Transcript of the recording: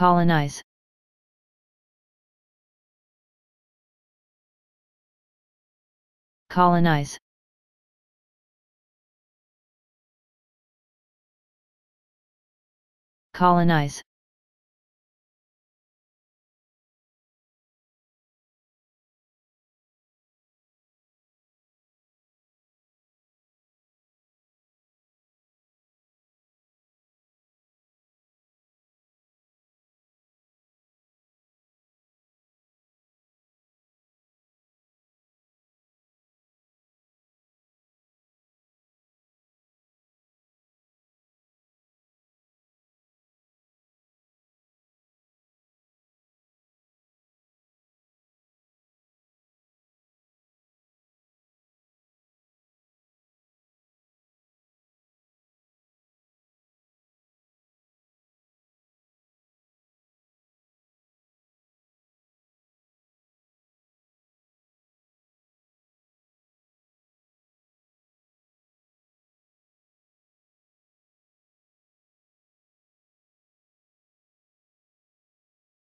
colonize. Colonize. Colonize.